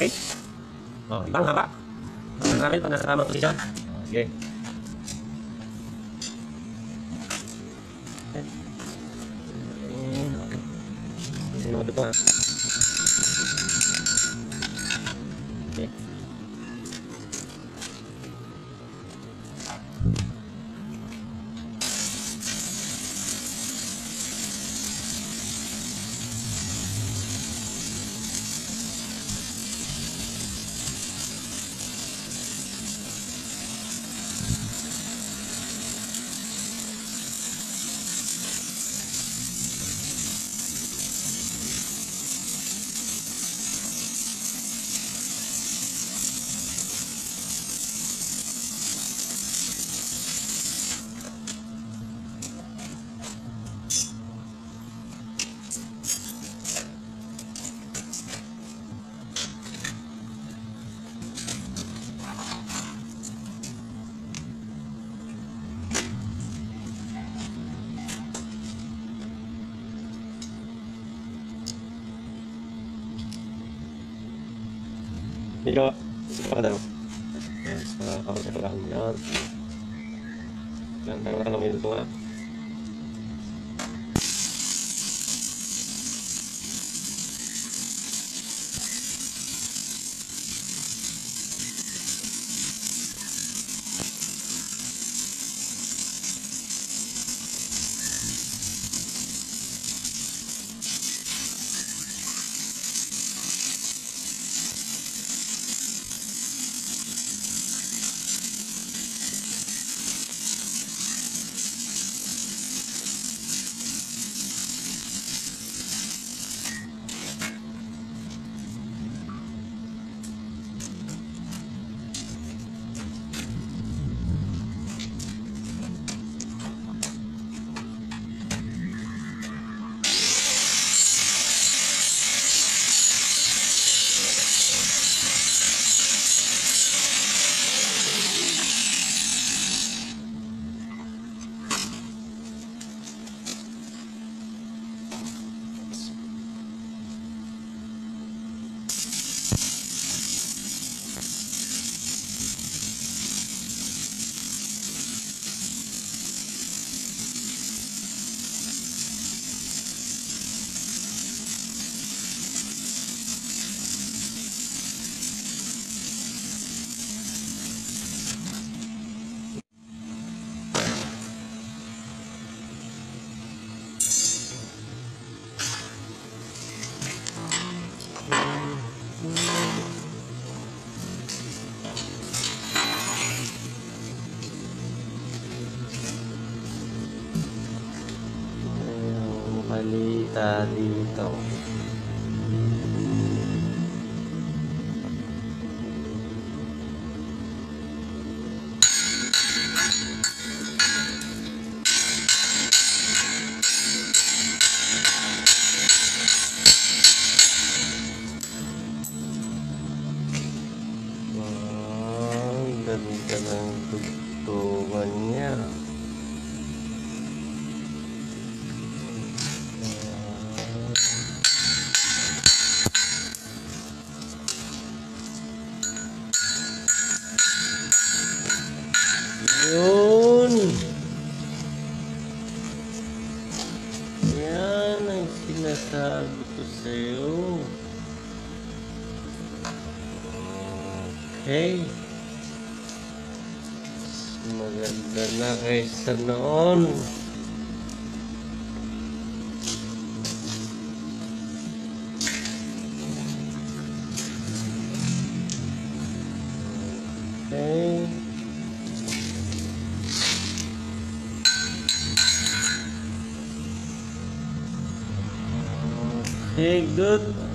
Okay? Oh, ibang haba. Ang namin pag nasa tamang posisyon. Okay. Sino mo dito ha? Medyo, ito ka daw. Yes, makakapag ka lang yan. Yan, tayo ka malita dito. Wow, ganda ng tugtungan niya. Yun. Yan ang sinasabi ko sa'yo. Okay. Maganda na kaysa noon. Okay, good.